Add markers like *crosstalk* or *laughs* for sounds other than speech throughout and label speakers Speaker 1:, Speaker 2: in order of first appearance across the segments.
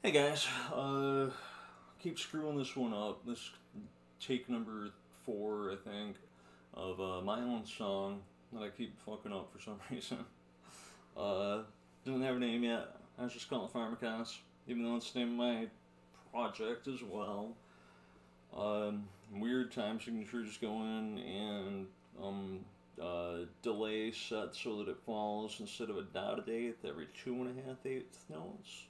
Speaker 1: Hey guys, uh, keep screwing this one up. This take number four, I think, of uh, my own song that I keep fucking up for some *laughs* reason. Uh, doesn't have a name yet. I was just calling it Pharmakos, even though it's the name of my project as well. Um, weird time signatures go in and um, uh, delay set so that it falls instead of a dotted eighth every two and a half eighth notes.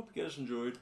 Speaker 1: Hope you guys enjoyed.